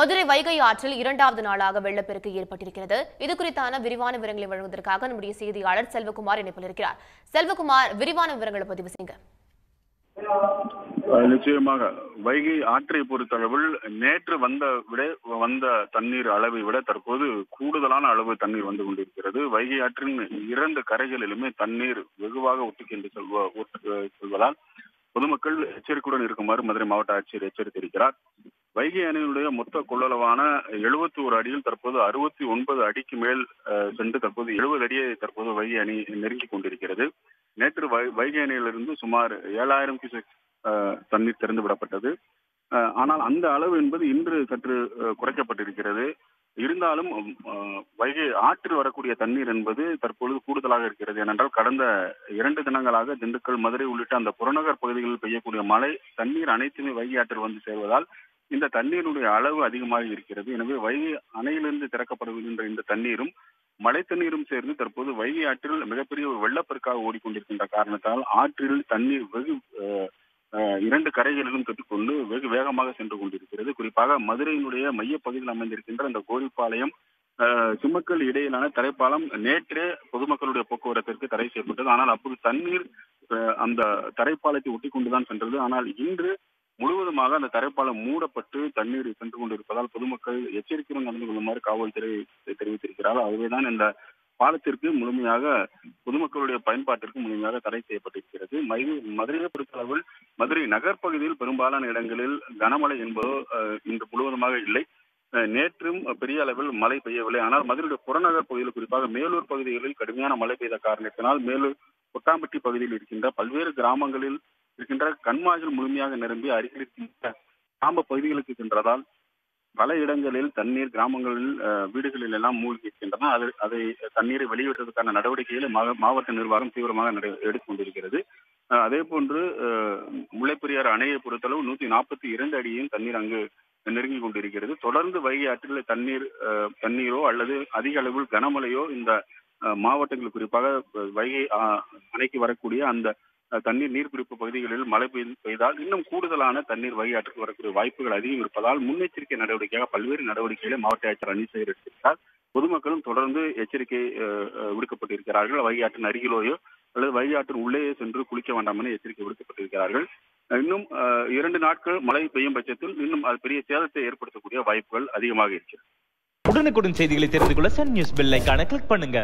மதுரை வைகை ஆற்றில் இரண்டாவது நாளாக வெள்ளப்பெருக்கு ஏற்பட்டிருக்கிறது. இது குறித்தான விரிவான விவரங்களை வழங்குவதற்காக நம்முடைய செய்தியாளர் செல்வகுமார் இணைப்பில் இருக்கிறார். செல்வகுமார் விரிவான விவரங்களை பதிவு செய்யுங்க. நிச்சயமாக. வைகை ஆற்றை பொறுத்தளவில் நேற்று வந்த விட வந்த தண்ணீர் அளவை விட தற்போது கூடுதலான அளவு தண்ணீர் வந்து கொண்டிருக்கிறது. வைகை ஆற்றின் இரண்டு கரைகளிலுமே தண்ணீர் வெகுவாக ஒட்டுக்கென்று செல்வ ஒட்டு செல்வதால் பொதுமக்கள் எச்சரிக்கையுடன் இருக்குமாறு மதுரை மாவட்ட ஆட்சியர் எச்சரித்திருக்கிறார். வைகை அணையினுடைய மொத்த கொள்ளளவான எழுபத்தி ஒரு அடியில் தற்போது அறுபத்தி ஒன்பது அடிக்கு மேல் சென்று தற்போது எழுபது அடியை தற்போது வைகை அணி நெருங்கிக் கொண்டிருக்கிறது. நேற்று வைகை அணையிலிருந்து சுமார் ஏழாயிரம் கியூசெக் தண்ணீர் திறந்து விடப்பட்டது ஆனால் அந்த அளவு என்பது இன்று சற்று குறைக்கப்பட்டிருக்கிறது. இருந்தாலும் வைகை ஆற்றில் வரக்கூடிய தண்ணீர் என்பது தற்பொழுது கூடுதலாக இருக்கிறது. ஏனென்றால் கடந்த இரண்டு தினங்களாக திண்டுக்கல் மதுரை உள்ளிட்ட அந்த புறநகர் பகுதிகளில் பெய்யக்கூடிய மழை தண்ணீர் அனைத்துமே வைகை ஆற்றில் வந்து சேர்வதால் இந்த தண்ணீருடைய அளவு அதிகமாக இருக்கிறது. எனவே வைகை அணையிலிருந்து திறக்கப்படுகின்ற இந்த தண்ணீரும் மழை தண்ணீரும் சேர்ந்து தற்போது வைகை ஆற்றில் மிகப்பெரிய ஒரு வெள்ளப்பெருக்காக ஓடிக்கொண்டிருக்கின்ற காரணத்தால் ஆற்றில் தண்ணீர் வெகு இரண்டு கரைகளிலும் கட்டிக்கொண்டு வெகு வேகமாக சென்று கொண்டிருக்கிறது. குறிப்பாக மதுரையினுடைய மையப்பகுதியில் அமைந்திருக்கின்ற இந்த கோரிப்பாளையம் அஹ், இடையிலான தரைப்பாலம் நேற்றே பொதுமக்களுடைய போக்குவரத்திற்கு தடை செய்யப்பட்டது. ஆனால் அப்போது தண்ணீர் அஹ், அந்த தரைப்பாலத்தை ஒட்டி கொண்டுதான் சென்றது. ஆனால் இன்று முழுவதுமாக அந்த தரைப்பாலம் மூடப்பட்டு தண்ணீர் சென்று கொண்டிருப்பதால் பொதுமக்கள் எச்சரிக்கையுடன் நடந்து கொள்ளுமாறு காவல்துறை தெரிவித்திருக்கிறார். ஆகவேதான் இந்த பாலத்திற்கு முழுமையாக பொதுமக்களுடைய பயன்பாட்டிற்கு முழுமையாக தடை செய்யப்பட்டிருக்கிறது. மதுரை மதுரையை பொறுத்தளவில் மதுரை நகர்ப்பகுதியில் பெரும்பாலான இடங்களில் கனமழை என்பதோ அஹ், இன்று முழுவதுமாக இல்லை. அஹ், நேற்றும் பெரிய அளவில் மழை பெய்யவில்லை. ஆனால் மதுரையுடைய புறநகர் பகுதியில் குறிப்பாக மேலூர் பகுதிகளில் கடுமையான மழை பெய்த காரணத்தினால் மேலூர் கொட்டாம்பட்டி பகுதியில் இருக்கின்ற பல்வேறு கிராமங்களில் இருக்கின்ற கண்மாய்கள் முழுமையாக நிரம்பி அருகில் இருக்கின்ற கிராம பகுதிகளுக்கு சென்றதால் பல இடங்களில் தண்ணீர் கிராமங்களில் வீடுகளில் எல்லாம் மூழ்கி இருக்கின்றன. அது அதை தண்ணீரை வெளியிடுவதற்கான நடவடிக்கைகளை மா- மாவட்ட நிர்வாகம் தீவிரமாக எடுத்துக் கொண்டிருக்கிறது அதே போன்று முல்லைப்பெரியார் அணையை பொறுத்தளவு நூத்தி நாற்பத்தி இரண்டு அடியும் தண்ணீர் அங்கு நெருங்கி கொண்டிருக்கிறது. தொடர்ந்து வைகை ஆற்றில் தண்ணீர் அஹ், தண்ணீரோ அல்லது அதிக அளவில் கனமழையோ இந்த மாவட்டங்கள் குறிப்பாக வைகை அஹ், அணைக்கு வரக்கூடிய அந்த தண்ணீர் நீர்பிடிப்பு பகுதிகளில் மழை பெய்தால் இன்னும் கூடுதலான தண்ணீர் வழியாற்றுக்கு வரக்கூடிய வாய்ப்புகள் அதிகம் இருப்பதால் முன்னெச்சரிக்கை நடவடிக்கையாக பல்வேறு நடவடிக்கைகளை மாவட்ட ஆட்சியர் அணிசேகர் எடுத்திருக்கிறார் பொதுமக்களும் தொடர்ந்து எச்சரிக்கை விடுக்கப்பட்டிருக்கிறார்கள். வழியாற்றின் அருகிலோயோ அல்லது வழியாற்றின் உள்ளேயே சென்று குளிக்க வேண்டாம் என எச்சரிக்கை விடுக்கப்பட்டிருக்கிறார்கள். இன்னும் இரண்டு நாட்கள் மழை பெய்யும் பட்சத்தில் இன்னும் அது பெரிய சேதத்தை ஏற்படுத்தக்கூடிய வாய்ப்புகள் அதிகமாக இருக்கிறது. உடனுக்குடன் செய்திகளை தெரிந்து கொள்ள சன் நியூஸ் பெல் கிளிக் பண்ணுங்க.